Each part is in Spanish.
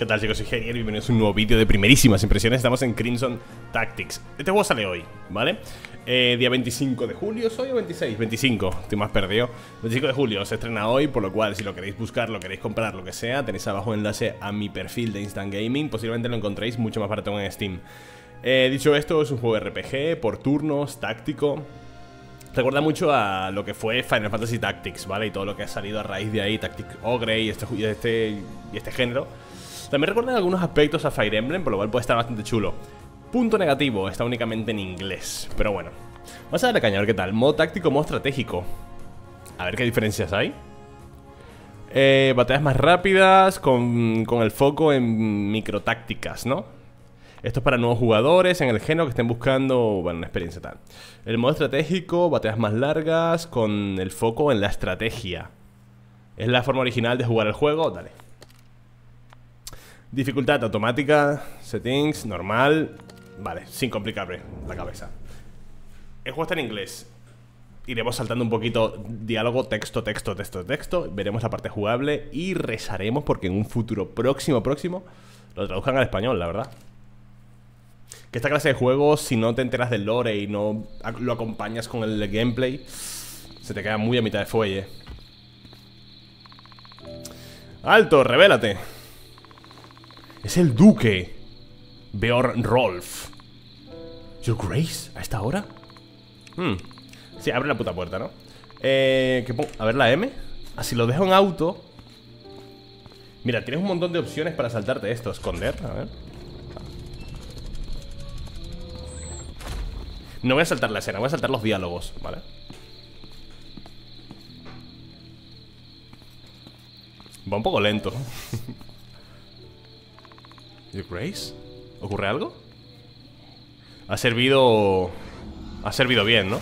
¿Qué tal chicos? Soy Genier bienvenidos a un nuevo vídeo de primerísimas impresiones Estamos en Crimson Tactics Este juego sale hoy, ¿vale? Eh, día 25 de julio, ¿soy o 26? 25, estoy más perdido 25 de julio, se estrena hoy Por lo cual, si lo queréis buscar, lo queréis comprar, lo que sea Tenéis abajo enlace a mi perfil de Instant Gaming Posiblemente lo encontréis mucho más barato en Steam eh, Dicho esto, es un juego RPG, por turnos, táctico Recuerda mucho a lo que fue Final Fantasy Tactics, ¿vale? Y todo lo que ha salido a raíz de ahí, Tactics Ogre y este, este, y este género también recuerdan algunos aspectos a Fire Emblem, por lo cual puede estar bastante chulo. Punto negativo, está únicamente en inglés. Pero bueno, vamos a darle caña a ver qué tal. Modo táctico, modo estratégico. A ver qué diferencias hay. Eh, batallas más rápidas con, con el foco en microtácticas, ¿no? Esto es para nuevos jugadores en el género que estén buscando, bueno, una experiencia tal. El modo estratégico, batallas más largas con el foco en la estrategia. ¿Es la forma original de jugar el juego? Dale. Dificultad automática, settings, normal. Vale, sin complicarme la cabeza. El juego está en inglés. Iremos saltando un poquito diálogo, texto, texto, texto, texto. Veremos la parte jugable y rezaremos porque en un futuro próximo, próximo, lo traduzcan al español, la verdad. Que esta clase de juegos, si no te enteras del lore y no lo acompañas con el gameplay, se te queda muy a mitad de fuelle. ¡Alto! ¡Revélate! Es el duque Beorn Rolf Your Grace, ¿a esta hora? Hmm. Sí, abre la puta puerta, ¿no? Eh, ¿qué A ver la M Ah, si lo dejo en auto Mira, tienes un montón de opciones para saltarte esto Esconder, a ver No voy a saltar la escena, voy a saltar los diálogos, ¿vale? Va un poco lento ¿Your Grace? ¿Ocurre algo? Ha servido... Ha servido bien, ¿no?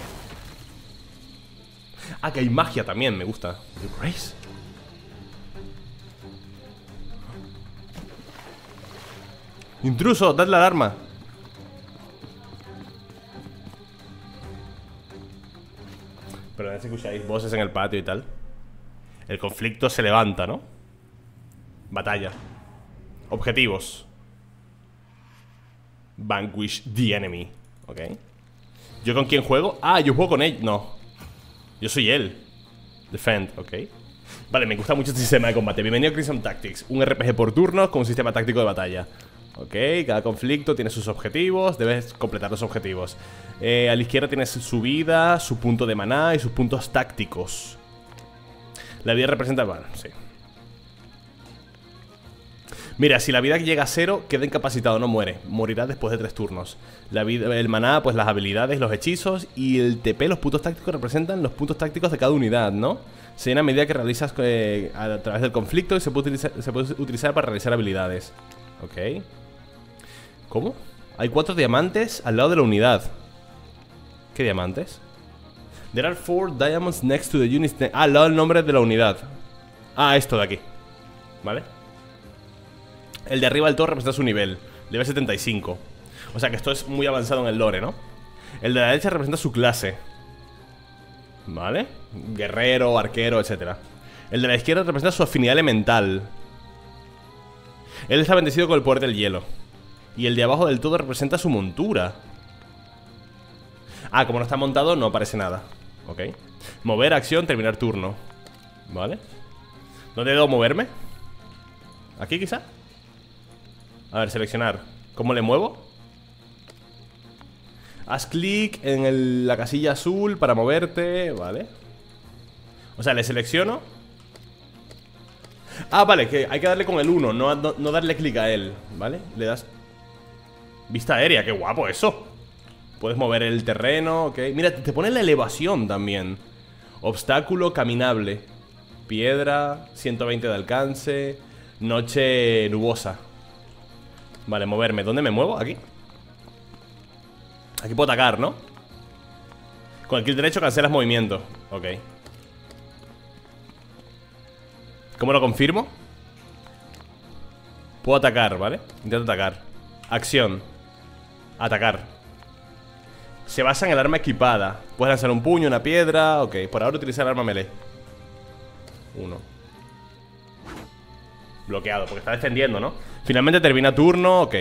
Ah, que hay magia también, me gusta Grace Intruso, dad la alarma Perdón, si escucháis voces en el patio y tal El conflicto se levanta, ¿no? Batalla Objetivos Vanquish the enemy Ok ¿Yo con quién juego? Ah, yo juego con él No. Yo soy él. Defend, ok Vale, me gusta mucho este sistema de combate. Bienvenido a Crimson Tactics Un RPG por turnos con un sistema táctico de batalla. Ok, cada conflicto tiene sus objetivos Debes completar los objetivos. Eh, A la izquierda tienes su vida, su punto de maná y sus puntos tácticos. La vida representa... Bueno, sí Mira, si la vida llega a cero, queda incapacitado, no muere. Morirá después de tres turnos. La vida, el maná, pues las habilidades, los hechizos y el TP, los puntos tácticos, representan los puntos tácticos de cada unidad, ¿no? Se llena a medida que realizas eh, a través del conflicto y se puede, utilizar, se puede utilizar para realizar habilidades. Ok. ¿Cómo? Hay cuatro diamantes al lado de la unidad. ¿Qué diamantes? There are four diamonds next to the unit. Ah, al lado del nombre de la unidad. Ah, esto de aquí. ¿Vale? El de arriba del todo representa su nivel Nivel 75 O sea que esto es muy avanzado en el lore, ¿no? El de la derecha representa su clase ¿Vale? Guerrero, arquero, etc El de la izquierda representa su afinidad elemental Él está bendecido con el poder del hielo Y el de abajo del todo representa su montura Ah, como no está montado no aparece nada Ok Mover, acción, terminar turno ¿Vale? ¿Dónde debo moverme? ¿Aquí quizá? A ver, seleccionar. ¿Cómo le muevo? Haz clic en la casilla azul para moverte Vale O sea, le selecciono. Ah, vale, que hay que darle con el 1 no, no, darle clic a él ¿Vale? Le das Vista aérea, qué guapo eso. Puedes mover el terreno, ok. Mira, te pone la elevación también. Obstáculo caminable. Piedra, 120 de alcance. Noche nubosa Vale, moverme. ¿Dónde me muevo? ¿Aquí? Aquí puedo atacar, ¿no? Con el kill derecho cancelas movimiento Ok ¿Cómo lo confirmo? Puedo atacar, ¿vale? Intento atacar Acción Atacar Se basa en el arma equipada Puedes lanzar un puño, una piedra Ok, por ahora utilizar el arma melee Uno Bloqueado, porque está defendiendo, ¿no? Finalmente termina turno, ok.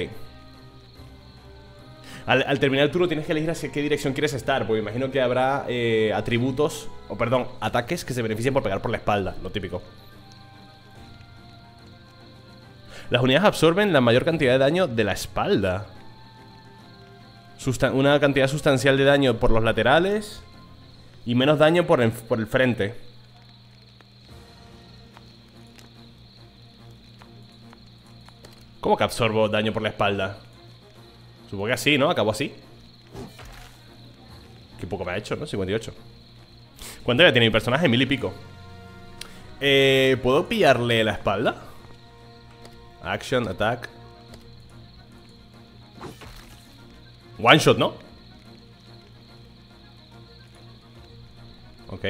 Al, terminar el turno tienes que elegir hacia qué dirección quieres estar Porque imagino que habrá eh, atributos O perdón, ataques que se beneficien por pegar por la espalda Lo típico. Las unidades absorben la mayor cantidad de daño de la espalda. Una cantidad sustancial de daño por los laterales Y menos daño por el frente ¿Cómo que absorbo daño por la espalda? Supongo que así, ¿no? Acabó así Qué poco me ha hecho, ¿no? 58 ¿Cuánto ya tiene mi personaje? Mil y pico eh, ¿Puedo pillarle la espalda? Action, attack One shot, ¿no? Ok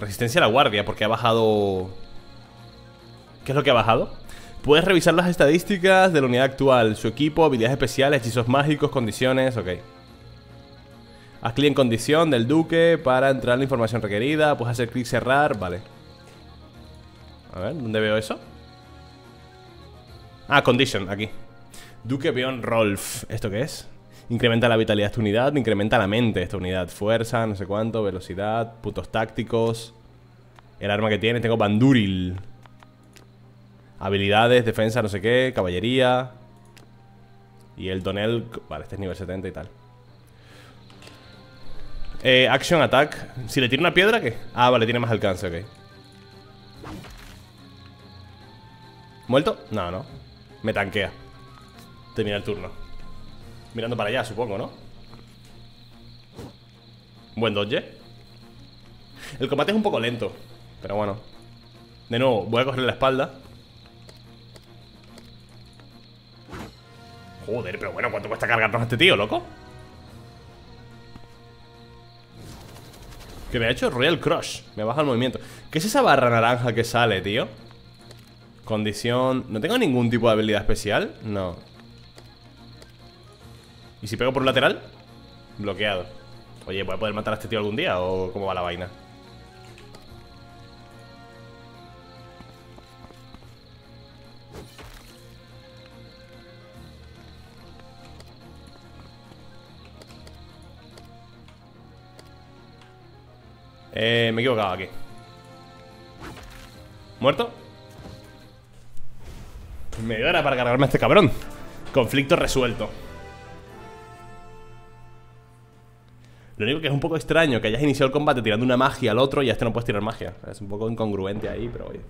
Resistencia a la guardia Porque ha bajado ¿Qué es lo que ha bajado? Puedes revisar las estadísticas de la unidad actual, su equipo, habilidades especiales, hechizos mágicos, condiciones, ok. Haz clic en condición del duque para entrar la información requerida. Puedes hacer clic cerrar, vale. A ver, ¿dónde veo eso? Ah, condition, aquí. Duque Beyond Rolf. ¿Esto qué es? Incrementa la vitalidad de esta unidad, incrementa la mente de esta unidad. Fuerza, no sé cuánto, velocidad, puntos tácticos. El arma que tiene, tengo Banduril. Habilidades, defensa, no sé qué, caballería. Y el Donel. Vale, este es nivel 70 y tal. Eh, action attack. Si le tiro una piedra, ¿qué? Ah, vale, tiene más alcance, ok. ¿Muerto? No, no. Me tanquea. Termina el turno. Mirando para allá, supongo, ¿no? Buen dodge. El combate es un poco lento. Pero bueno. De nuevo, voy a cogerle la espalda. Joder, pero bueno, ¿cuánto cuesta cargarnos a este tío, loco? ¿Qué me ha hecho? Royal Crush Me baja el movimiento ¿Qué es esa barra naranja que sale, tío? Condición... ¿No tengo ningún tipo de habilidad especial? No ¿Y si pego por lateral? Bloqueado Oye, ¿voy a poder matar a este tío algún día? ¿O cómo va la vaina? Eh, me he equivocado aquí. ¿Muerto? Me hora para cargarme a este cabrón. Conflicto resuelto. Lo único que es un poco extraño Que hayas iniciado el combate tirando una magia al otro Y a este no puedes tirar magia. Es un poco incongruente ahí, pero oye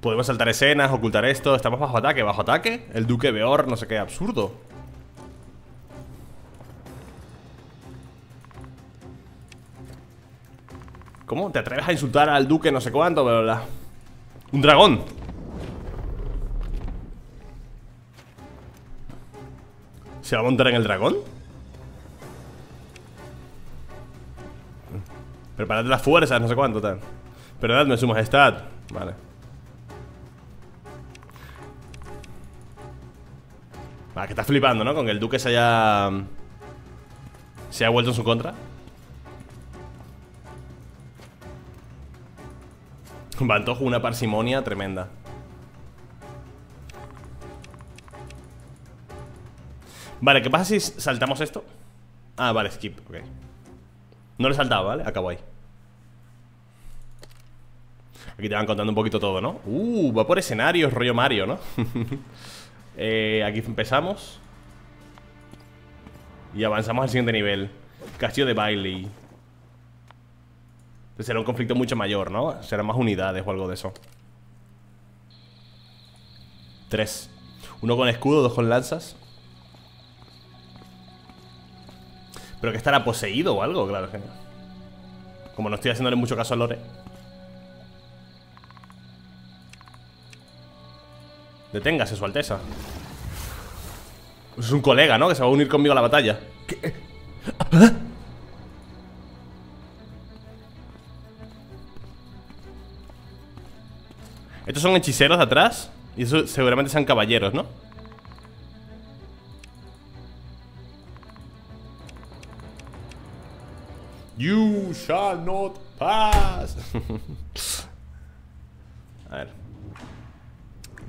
Podemos saltar escenas, ocultar esto Estamos bajo ataque, bajo ataque El duque Beor, no sé qué, absurdo ¿Cómo? ¿Te atreves a insultar al duque no sé cuánto? Bla, Un dragón ¿Se va a montar en el dragón? Preparad las fuerzas, no sé cuánto tal Perdonadme, su majestad Vale Ah, que está flipando, ¿no? Con que el duque se haya... Se haya vuelto en su contra Bantojo una parsimonia tremenda Vale, ¿qué pasa si saltamos esto? Ah, vale, skip, ok No le he saltado, ¿vale? Acabo ahí Aquí te van contando un poquito todo, ¿no? Uh, va por escenarios, rollo Mario, ¿no? Eh, aquí empezamos. Y avanzamos al siguiente nivel. Castillo de Bailey. Será un conflicto mucho mayor, ¿no? Serán más unidades o algo de eso. Tres. Uno con escudo, dos con lanzas. Pero que estará poseído o algo, claro Como no estoy haciéndole mucho caso a Lore Deténgase, su alteza Es un colega, ¿no? Que se va a unir conmigo a la batalla ¿Qué? Estos son hechiceros de atrás Y eso seguramente sean caballeros, ¿no? You shall not pass. a ver.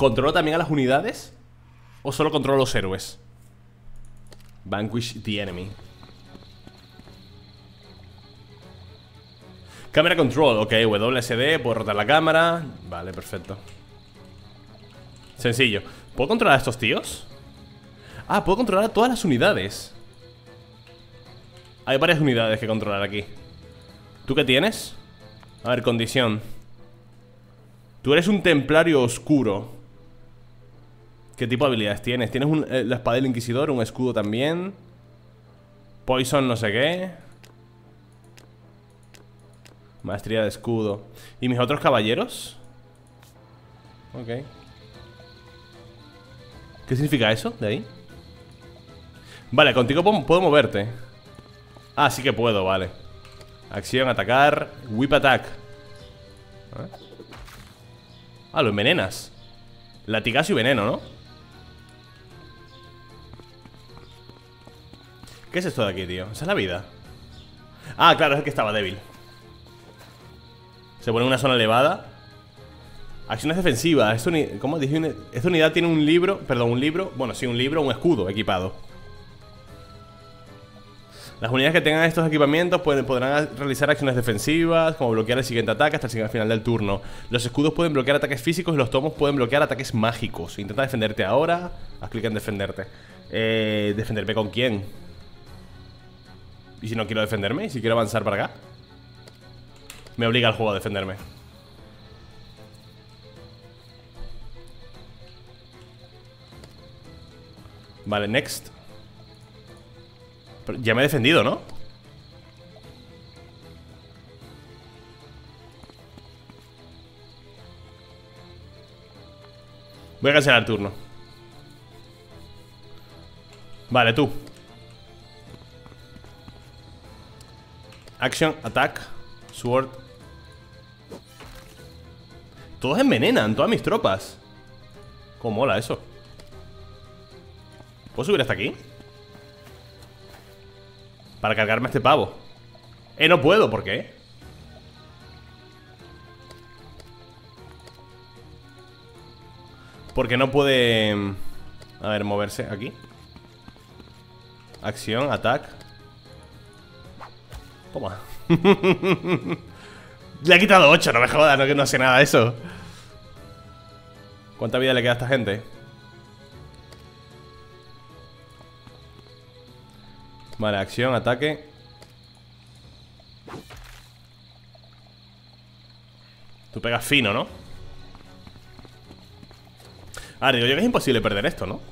¿Controlo también a las unidades? ¿O solo controlo a los héroes? Vanquish the enemy. Cámara control, ok, WSD, puedo rotar la cámara Vale, perfecto Sencillo ¿Puedo controlar a estos tíos? Ah, puedo controlar a todas las unidades Hay varias unidades que controlar aquí ¿Tú qué tienes? A ver, condición Tú eres un templario oscuro ¿Qué tipo de habilidades tienes? Tienes eh, la espada del inquisidor, un escudo también Poison no sé qué. Maestría de escudo. ¿Y mis otros caballeros? Ok. ¿Qué significa eso de ahí? Vale, contigo puedo, moverte. Ah, sí que puedo, vale. Acción, atacar. Whip attack. Ah, lo envenenas. Latigazo y veneno, ¿no? ¿Qué es esto de aquí, tío? ¿Esa es la vida? Ah, claro, es el que estaba débil se pone en una zona elevada. Acciones defensivas. Esta ¿Cómo dije? Esta unidad tiene un libro, perdón, un libro, bueno, sí, un libro, un escudo equipado. Las unidades que tengan estos equipamientos pueden, podrán realizar acciones defensivas, como bloquear el siguiente ataque hasta el final del turno. Los escudos pueden bloquear ataques físicos y los tomos pueden bloquear ataques mágicos. Intenta defenderte ahora, haz clic en defenderte. Eh, ¿Defenderme con quién? ¿Y si no quiero defenderme? ¿Y si quiero avanzar para acá? Me obliga el juego a defenderme Vale, next Ya me he defendido, ¿no? Voy a cancelar el turno Vale, tú Action, attack Sword Todos envenenan, todas mis tropas ¿Cómo mola eso? ¿Puedo subir hasta aquí? Para cargarme a este pavo Eh, no puedo, ¿por qué? Porque no puede... A ver, moverse aquí Acción, ataque Toma le ha quitado 8, no me jodas, no, que no sé nada de eso. ¿Cuánta vida le queda a esta gente? Vale, acción, ataque. Tú pegas fino, ¿no? Ah, digo yo que es imposible perder esto, ¿no?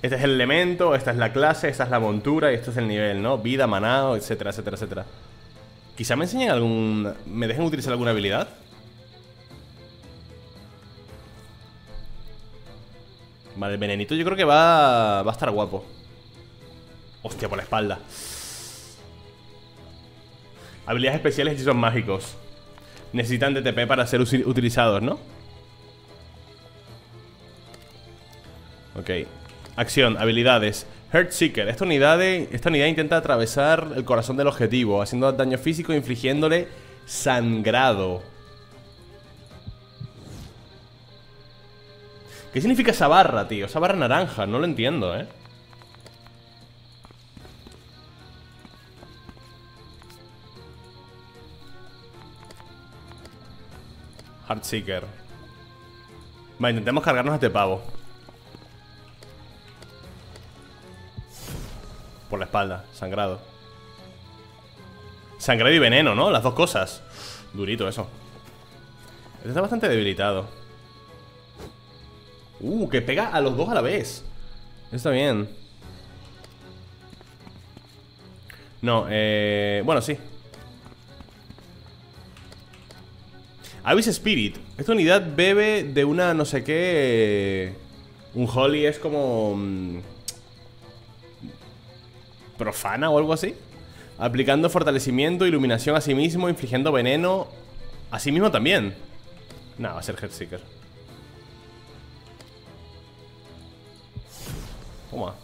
Este es el elemento, esta es la clase, esta es la montura y esto es el nivel, ¿no? Vida, manado, etcétera, etcétera, etcétera. Quizá me enseñen algún... ¿Me dejen utilizar alguna habilidad? Vale, venenito yo creo que va... Va a estar guapo Hostia, por la espalda Habilidades especiales y son mágicos Necesitan DTP para ser utilizados, ¿no? Ok Acción, habilidades Heartseeker, esta unidad, intenta atravesar el corazón del objetivo Haciendo daño físico e infligiéndole sangrado ¿Qué significa esa barra, tío? Esa barra naranja, no lo entiendo, ¿eh? Heartseeker Vale, intentemos cargarnos a este pavo Por la espalda, sangrado. Sangrado y veneno, ¿no? Las dos cosas. Durito eso. Este está bastante debilitado. Uh, que pega a los dos a la vez. Está bien. No, eh... Bueno, sí. Abyss Spirit. Esta unidad bebe de una no sé qué. Un Holly es como... Profana o algo así. Aplicando fortalecimiento, iluminación a sí mismo, infligiendo veneno a sí mismo también. No, va a ser Headseeker. Toma.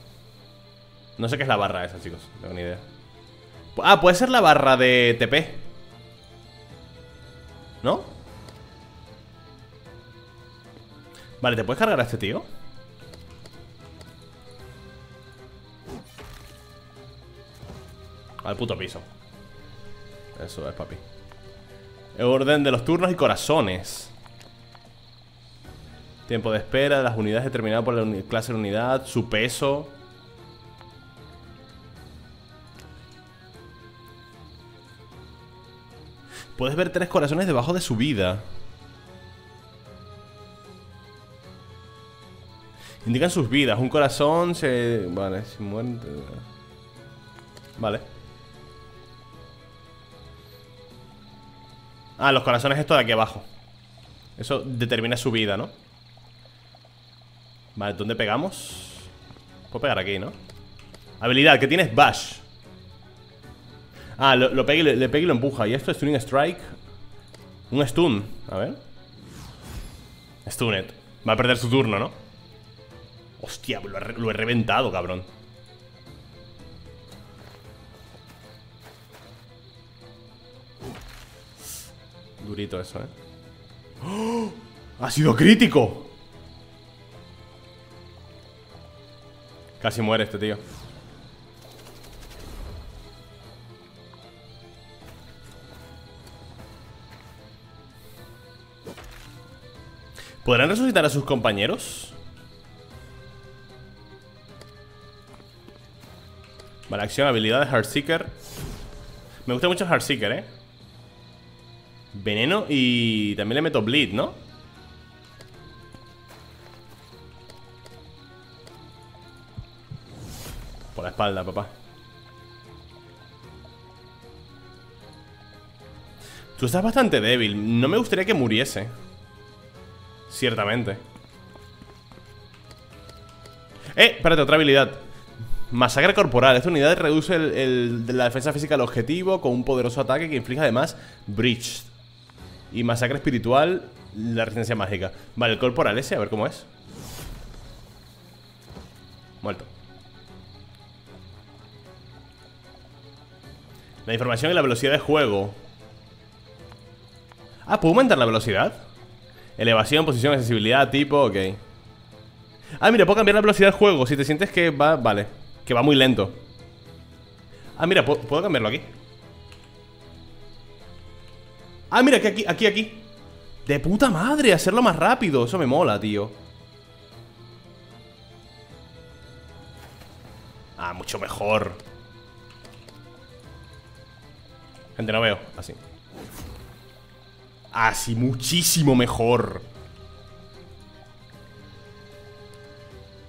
No sé qué es la barra esa, chicos. No tengo ni idea. Ah, puede ser la barra de TP. ¿No? Vale, ¿te puedes cargar a este tío? Al puto piso. Eso es, papi. Orden de los turnos y corazones. Tiempo de espera de las unidades determinado por la clase de unidad Su peso. Puedes ver tres corazones debajo de su vida. Indican sus vidas. Un corazón se... Vale, si mueren... Vale Ah, los corazones esto de aquí abajo Eso determina su vida, ¿no? Vale, ¿dónde pegamos? Puedo pegar aquí, ¿no? Habilidad, que tienes Bash Ah, lo, lo le, le y lo empuja ¿Y esto es Tuning Strike? Un stun, a ver Stunet Va a perder su turno, ¿no? Hostia, lo he reventado, cabrón Durito eso, ¿eh? ¡Oh! ¡Ha sido crítico! Casi muere este tío ¿Podrán resucitar a sus compañeros? Vale, acción, habilidad de Heartseeker Me gusta mucho Heartseeker, ¿eh? Veneno y también le meto bleed, ¿no? Por la espalda, papá Tú estás bastante débil No me gustaría que muriese Ciertamente Eh, espérate, otra habilidad Masacre corporal. Esta unidad reduce la defensa física del objetivo con un poderoso ataque que inflige además Breach. Y masacre espiritual, la resistencia mágica. Vale, el corporal ese, a ver cómo es. Muerto. La información y la velocidad de juego. Ah, ¿puedo aumentar la velocidad? Elevación, posición, accesibilidad, tipo, ok. Ah, mira, puedo cambiar la velocidad del juego. Si te sientes que va, vale. Que va muy lento. Ah, mira, ¿puedo cambiarlo aquí? Ah, mira, que aquí, aquí, aquí. De puta madre, hacerlo más rápido. Eso me mola, tío. Ah, mucho mejor. Gente, no veo, así Así, muchísimo mejor.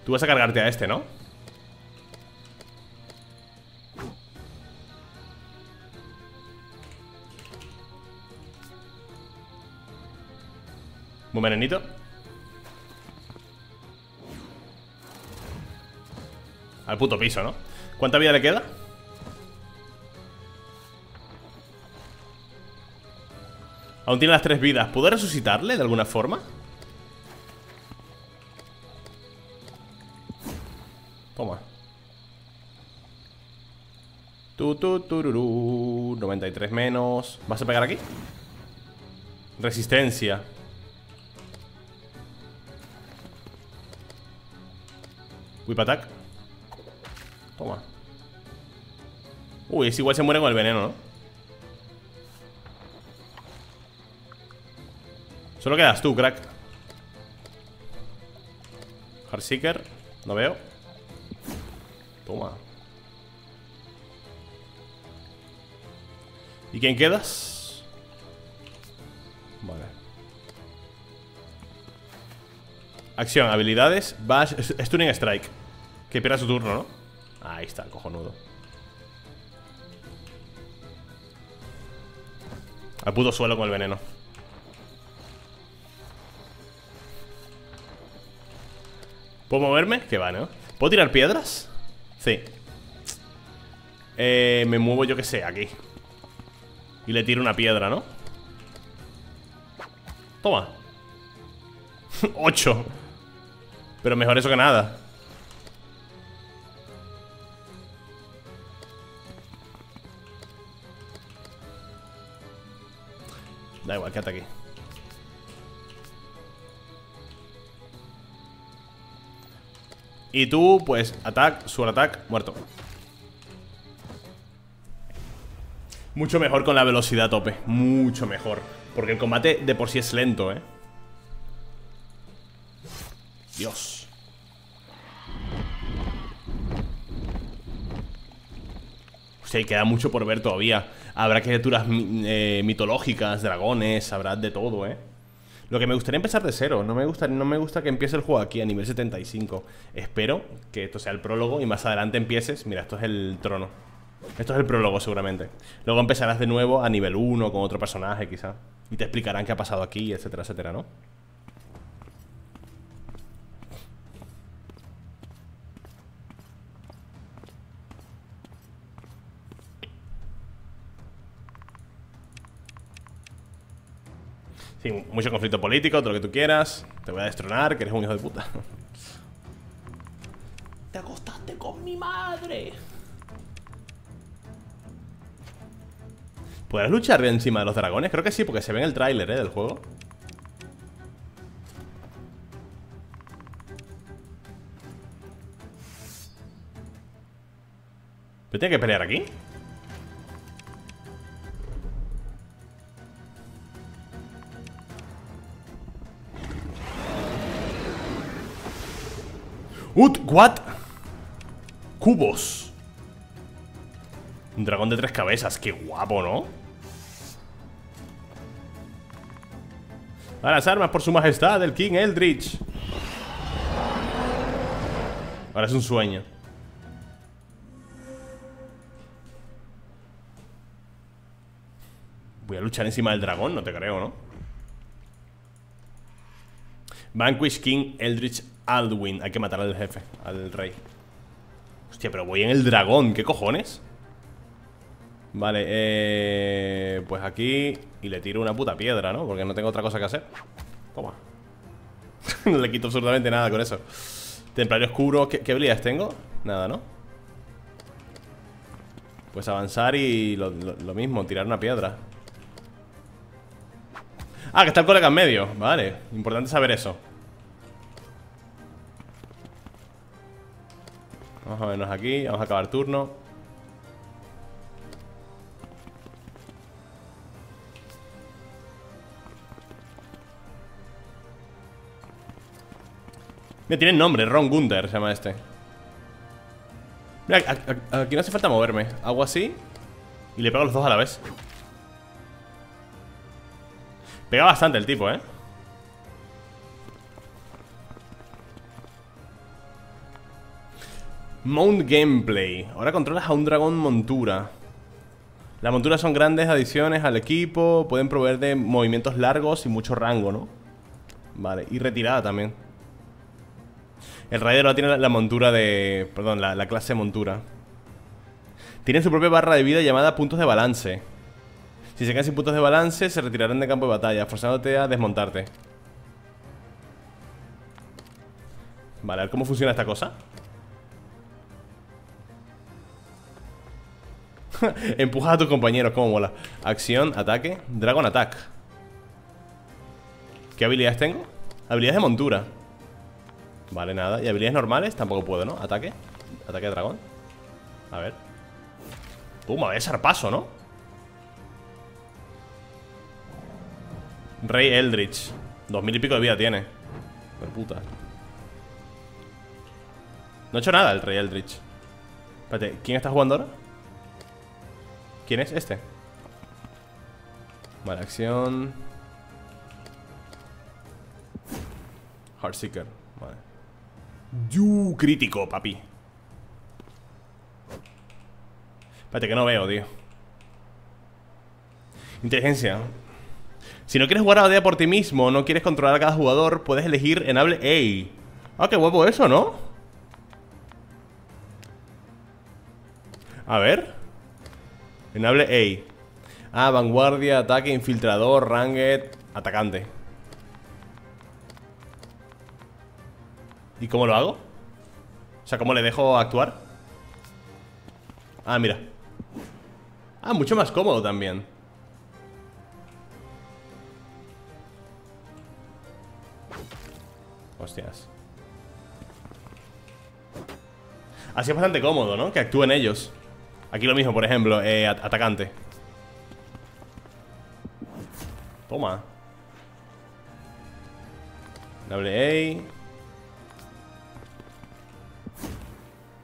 Tú vas a cargarte a este, ¿no? Muy venenito Al puto piso, ¿no? ¿Cuánta vida le queda? Aún tiene las tres vidas ¿Puedo resucitarle de alguna forma? Toma Tu, tu, tururú 93 menos ¿Vas a pegar aquí? Resistencia Whip attack. Toma. Uy, es igual se muere con el veneno, ¿no? Solo quedas tú, crack. Heartseeker No veo. Toma. ¿Y quién quedas? Vale. Acción, habilidades Bash, Stunning Strike Que pierda su turno, ¿no? Ahí está, cojonudo Al puto suelo con el veneno ¿Puedo moverme? Que va, ¿no? ¿Puedo tirar piedras? Sí eh, Me muevo yo que sé, aquí Y le tiro una piedra, ¿no? Toma 8 Pero mejor eso que nada Da igual, quédate aquí. Y tú, pues, attack, sur attack, muerto. Mucho mejor con la velocidad a tope Mucho mejor. Porque el combate de por sí es lento, eh Dios Hostia, y queda mucho por ver todavía. Habrá criaturas eh, mitológicas, dragones Habrá de todo, eh lo que me gustaría empezar de cero No me gusta, no me gusta que empiece el juego aquí a nivel 75 Espero que esto sea el prólogo Y más adelante empieces. Mira, esto es el trono. Esto es el prólogo seguramente. Luego empezarás de nuevo a nivel 1 Con otro personaje quizá. Y te explicarán qué ha pasado aquí, etcétera, etcétera, ¿no? Mucho conflicto político, todo lo que tú quieras. Te voy a destronar, que eres un hijo de puta. Te acostaste con mi madre. ¿Podrás luchar encima de los dragones? Creo que sí, porque se ve en el tráiler, ¿eh? Del juego. ¿Pero tiene que pelear aquí? Ut, what? Cubos Un dragón de tres cabezas, qué guapo, ¿no? A las armas por su majestad, el King Eldritch Ahora es un sueño Voy a luchar encima del dragón, no te creo, ¿no? Vanquish King Eldritch Alduin. Hay que matar al jefe, al rey. Hostia, pero voy en el dragón. ¿Qué cojones? Vale, eh, pues aquí Y le tiro una puta piedra, ¿no? Porque no tengo otra cosa que hacer Toma No le quito absolutamente nada con eso Templario oscuro, ¿qué, habilidades tengo? Nada, ¿no? Pues avanzar y lo, lo mismo, tirar una piedra Ah, que está el colega en medio Vale, importante saber eso Vamos a vernos aquí, vamos a acabar turno. Me tiene nombre, Ron Gunther se llama este. Mira, aquí no hace falta moverme. Hago así Y le pego los dos a la vez. Pega bastante el tipo, ¿eh? Mount Gameplay. Ahora controlas a un dragón montura. Las monturas son grandes adiciones al equipo. Pueden proveer de movimientos largos y mucho rango, ¿no? Vale, y retirada también. El raidero tiene la montura de... Perdón, la, la clase montura. Tiene su propia barra de vida llamada puntos de balance. Si se quedan sin puntos de balance, se retirarán de campo de batalla, forzándote a desmontarte. Vale, a ver cómo funciona esta cosa. Empuja a tus compañeros, como mola. Acción, ataque, Dragon Attack. ¿Qué habilidades tengo? Habilidades de montura. Vale, nada. ¿Y habilidades normales? Tampoco puedo, ¿no? Ataque. Ataque de dragón. A ver. Voy a paso, ¿no? Rey Eldritch. Dos mil y pico de vida tiene. Puta. No ha hecho nada el Rey Eldritch. Espérate, ¿quién está jugando ahora? ¿Quién es? Este Vale, acción. Heartseeker Vale. Yu, crítico, papi. Espérate que no veo, tío. Inteligencia. Si no quieres jugar a la día por ti mismo No quieres controlar a cada jugador Puedes elegir enable A. Ah, qué huevo eso, ¿no? A ver Enable A. Ah, vanguardia, ataque, infiltrador, ranged, atacante. ¿Y cómo lo hago? O sea, ¿cómo le dejo actuar? Ah, mira. Ah, mucho más cómodo también. Hostias. Así es bastante cómodo, ¿no? Que actúen ellos. Aquí lo mismo, por ejemplo, eh, atacante. Toma. Double A.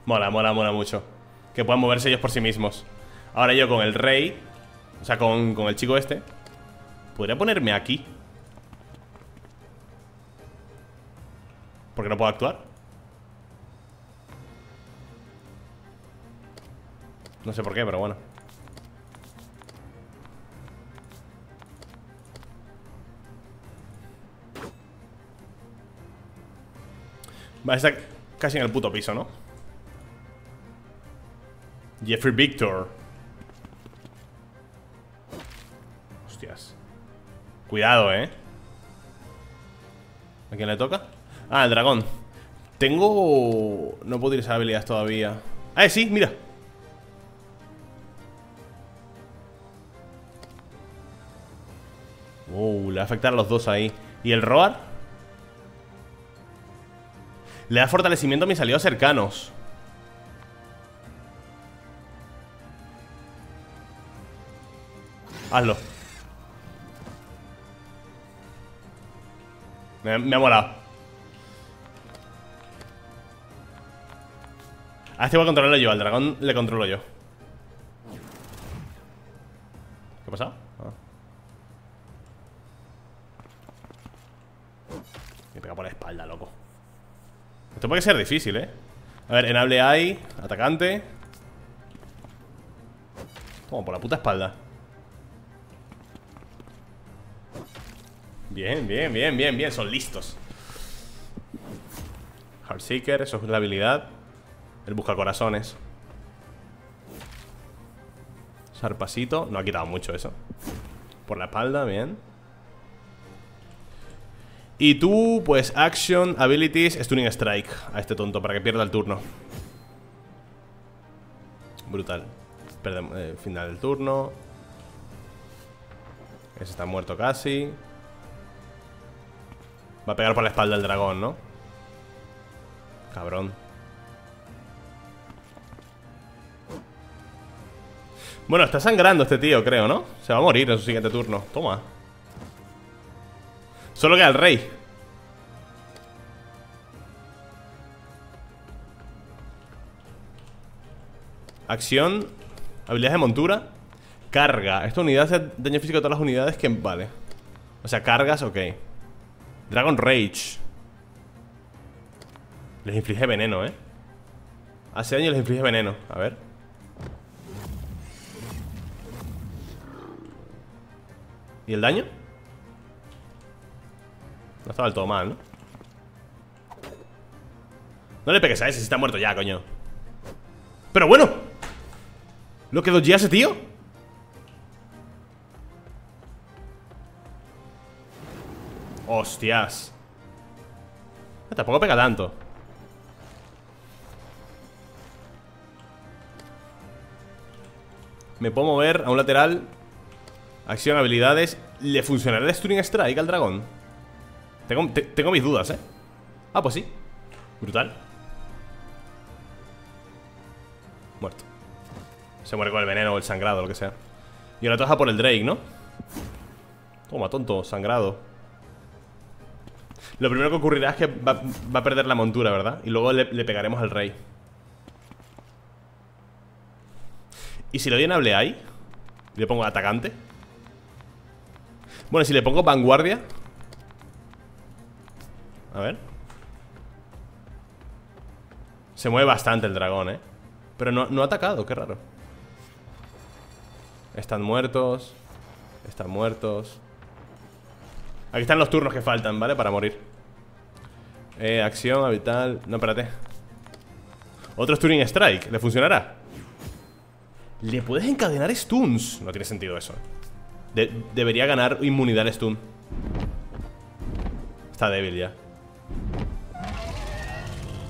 Mola, mola, mola mucho. Que puedan moverse ellos por sí mismos. Ahora yo con el rey, o sea, con, con el chico este, podría ponerme aquí. Porque no puedo actuar. No sé por qué, pero bueno. Va a estar casi en el puto piso, ¿no? Jeffrey Victor Hostias Cuidado, ¿eh? ¿A quién le toca? Ah, el dragón Tengo... No puedo utilizar habilidades todavía Ah, sí, mira Uh, le va a afectar a los dos ahí. ¿Y el Roar? Le da fortalecimiento a mis aliados cercanos. Hazlo. Me, me ha molado. A este voy a controlarlo yo, al dragón le controlo yo. ¿Qué ha pasado? Ah. Me pega por la espalda, loco. Esto puede ser difícil, ¿eh? A ver, enable hay Atacante. Toma, por la puta espalda. Bien, bien, bien, bien, bien, son listos. Heartseeker, eso es la habilidad. El busca corazones. Sarpasito, no ha quitado mucho eso. Por la espalda, bien Y tú, pues, action, abilities, stunning strike A este tonto, para que pierda el turno. Brutal. Perdemos, eh, final del turno. Ese está muerto casi. Va a pegar por la espalda el dragón, ¿no? Cabrón. Bueno, está sangrando este tío, creo, ¿no? Se va a morir en su siguiente turno. Toma Solo queda el rey. Acción. Habilidades de montura. Carga. Esta unidad hace daño físico a todas las unidades que... Vale. O sea, cargas, ok. Dragon Rage. Les inflige veneno, ¿eh? Hace daño les inflige veneno. A ver. ¿Y el daño? No estaba del todo mal, ¿no? No le pegues a ese, si está muerto ya, coño. Pero bueno. Lo que dodgea ese tío Hostias. Tampoco pega tanto. Me puedo mover a un lateral. Acción, habilidades. ¿Le funcionará el Stunning Strike al dragón? Tengo, mis dudas, ¿eh? Ah, pues sí Brutal Muerto Se muere con el veneno o el sangrado, lo que sea Y ahora toja por el Drake, ¿no? Toma, tonto, sangrado lo primero que ocurrirá es que va, a perder la montura, ¿verdad? Y luego le, pegaremos al rey ¿Y si le doy en ahí? Le pongo atacante Bueno, si le pongo vanguardia A ver. Se mueve bastante el dragón, ¿eh? Pero no, no ha atacado, qué raro. Están muertos. Están muertos. Aquí están los turnos que faltan, ¿vale? Para morir. Eh, acción, habital. No, espérate. Otro Stunning Strike, ¿le funcionará? ¿Le puedes encadenar stuns? No tiene sentido eso. Debería ganar inmunidad al stun. Está débil ya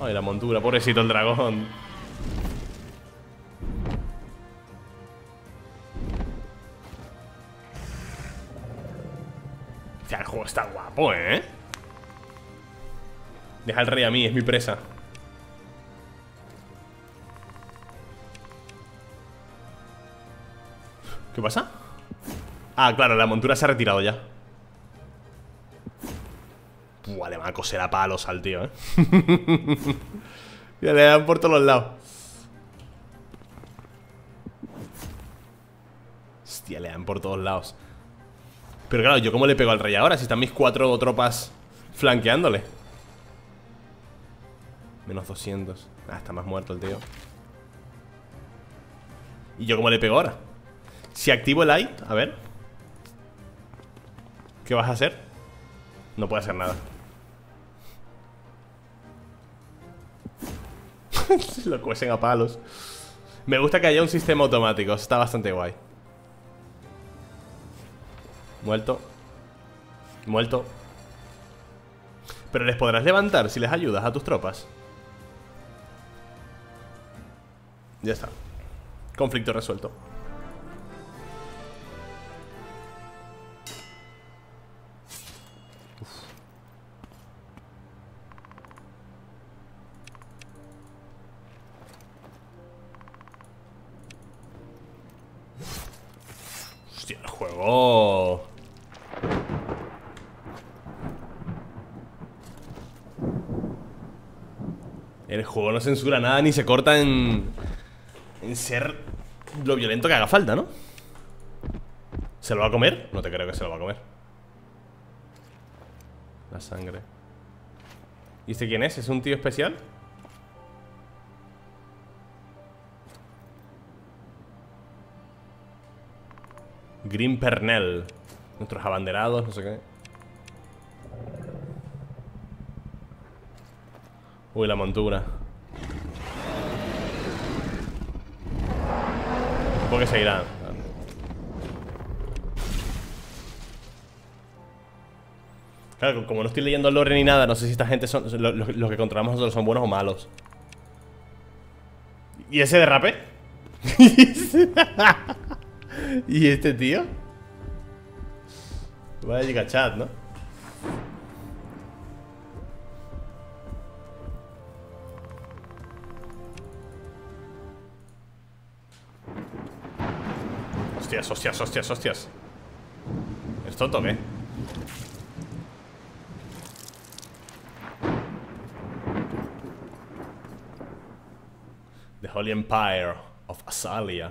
Ay, la montura, pobrecito el dragón O el juego está guapo, ¿eh? Deja al rey a mí, es mi presa ¿Qué pasa? Ah, claro, la montura se ha retirado ya Buah, le van a coser a palos al tío, ¿eh? ya le dan por todos los lados Hostia, le dan por todos lados Pero claro, ¿yo cómo le pego al rey ahora? Si están mis cuatro tropas flanqueándole Menos 200 Ah, está más muerto el tío ¿Y yo cómo le pego ahora? Si activo el light, a ver ¿Qué vas a hacer? No puede hacer nada Lo cuesen a palos. Me gusta que haya un sistema automático Está bastante guay. Muerto. Muerto. Pero les podrás levantar si les ayudas a tus tropas. Ya está. Conflicto resuelto el juego El juego no censura nada ni se corta en en ser lo violento que haga falta, ¿no? ¿Se lo va a comer? No te creo que se lo va a comer La sangre ¿Y este quién es? ¿Es un tío especial? Green Pernell Nuestros abanderados, no sé qué Uy, la montura que se irán. Claro, como no estoy leyendo lore ni nada, no sé si esta gente son. Los, que controlamos nosotros son buenos o malos. ¿Y ese derrape? ¿Y este tío? Vaya chat, ¿no? Hostias, hostias, hostias, hostias ¿Es tonto? The Holy Empire of Asalia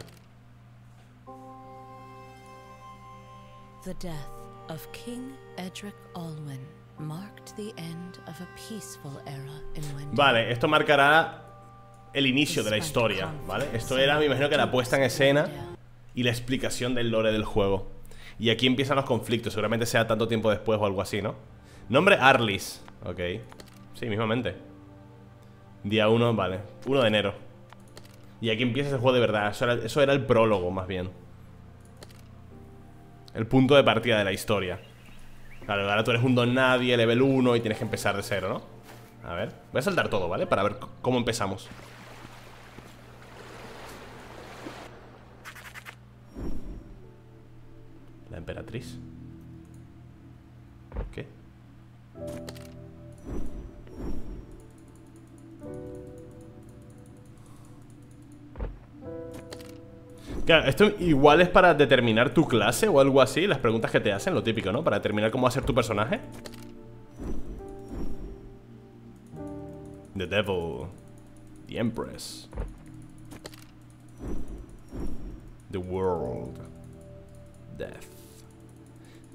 The death of King Edric Alwyn marked the end of a peaceful era in Wendell. Vale, esto marcará el inicio de la historia, ¿vale? Esto era, me imagino que la puesta en escena y la explicación del lore del juego. Y aquí empiezan los conflictos, seguramente sea tanto tiempo después o algo así, ¿no? Nombre Arlis, ok. Sí, mismamente. Día 1, vale. 1 de enero. Y aquí empieza el juego de verdad. Eso era, eso era el prólogo, más bien. El punto de partida de la historia. Claro, ahora tú eres un don nadie, level 1 y tienes que empezar de cero, ¿no? A ver, voy a saltar todo, ¿vale? Para ver cómo empezamos. La emperatriz. ¿Qué? Claro, esto igual es para determinar tu clase o algo así Las preguntas que te hacen, lo típico, ¿no? Para determinar cómo va a ser tu personaje The Devil The Empress The World Death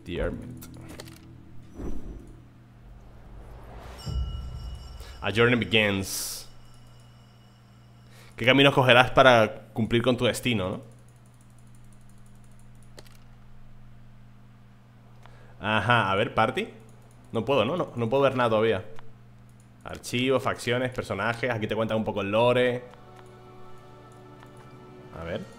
The Hermit. A journey begins. ¿Qué camino cogerás para cumplir con tu destino, no? Ajá, a ver, party No puedo, ¿no? ¿no? No puedo ver nada todavía Archivos, facciones, personajes Aquí te cuentan un poco el lore A ver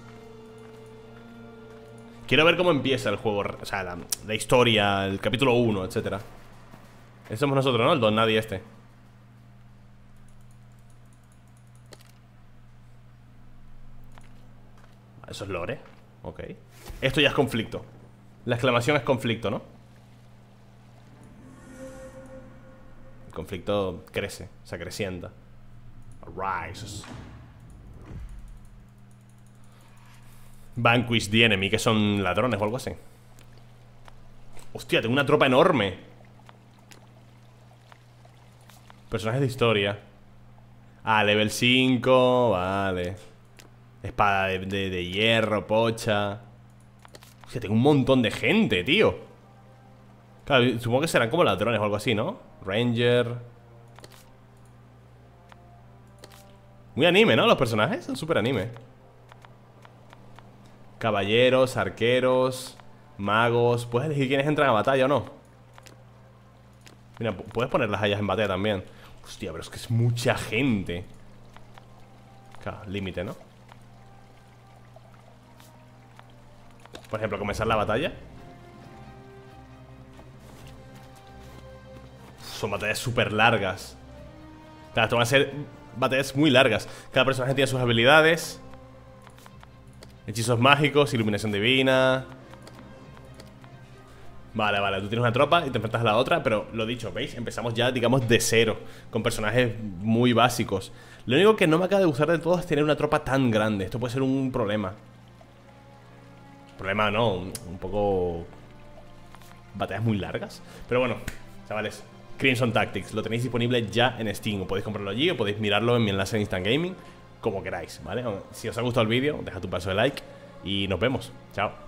Quiero ver cómo empieza el juego, o sea, la, historia, el capítulo 1, etcétera. Ese somos nosotros, ¿no? El don nadie este. Eso es lore. Ok. Esto ya es conflicto. La exclamación es conflicto, ¿no? Conflicto crece, se acrecienta. Rises. Vanquish the enemy, que son ladrones o algo así. Hostia, tengo una tropa enorme. Personajes de historia. Ah, level 5, vale. Espada de, de- de hierro, pocha. Hostia, tengo un montón de gente, tío. Claro, supongo que serán como ladrones o algo así, ¿no? Ranger. Muy anime, ¿no? Los personajes son súper anime. Caballeros, arqueros, magos. Puedes elegir quiénes entran a batalla o no. Mira, pu- puedes poner las hayas en batalla también. Hostia, pero es que es mucha gente. Claro, límite, ¿no? Por ejemplo, comenzar la batalla. Son batallas súper largas. Claro, van a ser batallas muy largas. Cada personaje tiene sus habilidades. Hechizos mágicos, iluminación divina. Vale, vale, tú tienes una tropa y te enfrentas a la otra, pero lo dicho, ¿veis? Empezamos ya, digamos, de cero, con personajes muy básicos. Lo único que no me acaba de gustar de todo es tener una tropa tan grande. Esto puede ser un problema. Problema no, un poco... Batallas muy largas. Pero bueno, chavales, Crimson Tactics, lo tenéis disponible ya en Steam. O podéis comprarlo allí o podéis mirarlo en mi enlace en Instant Gaming, como queráis, ¿vale? Si os ha gustado el vídeo, dejad un paso de like y nos vemos. Chao.